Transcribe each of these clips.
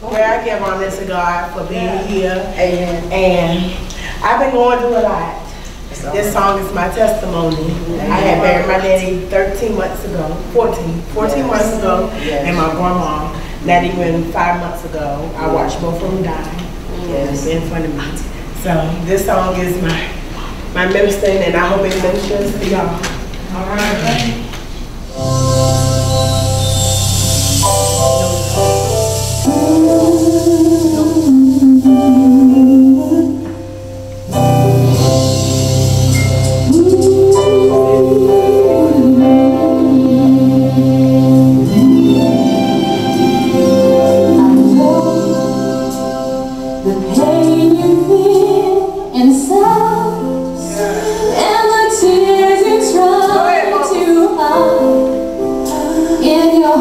Where I give honor to God for being here. Amen. And I've been going through a lot. This song is my testimony. I had buried my daddy 13 months ago, 14, 14 months ago, Yes. and my grandma, not even five months ago. I watched both of them die. Yes. in front of me. So this song is my my ministering, and I hope it ministers to y'all. All right.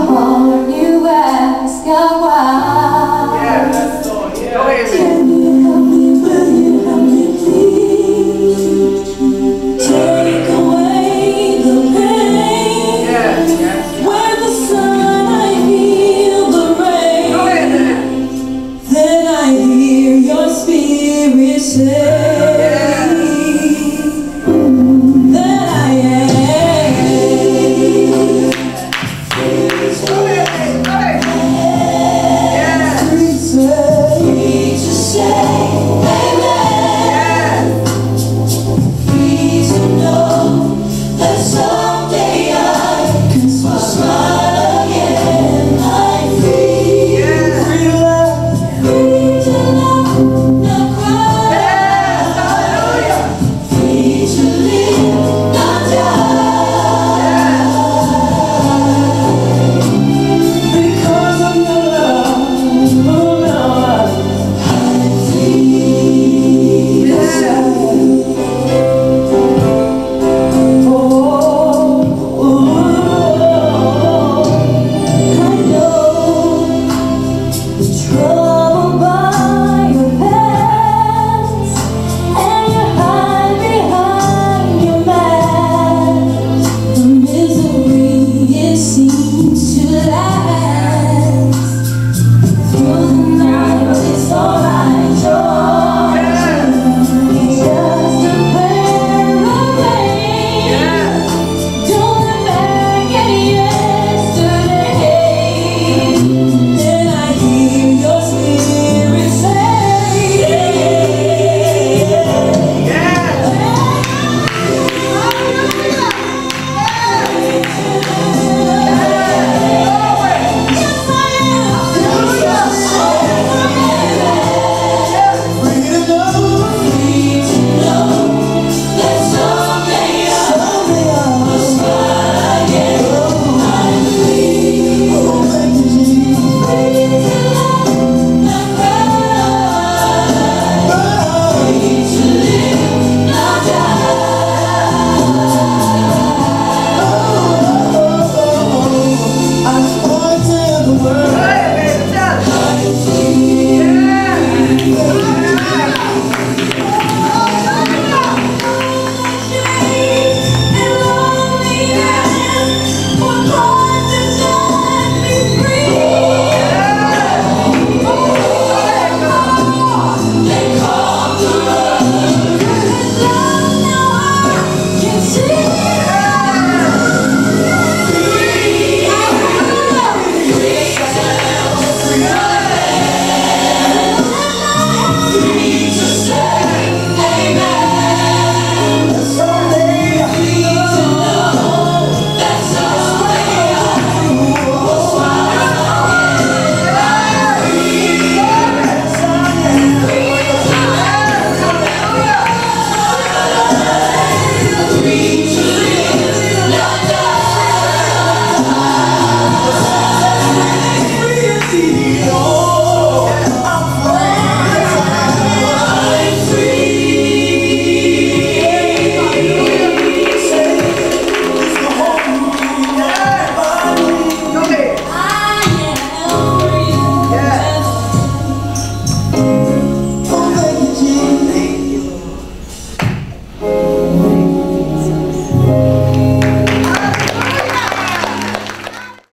won't you ask why? see.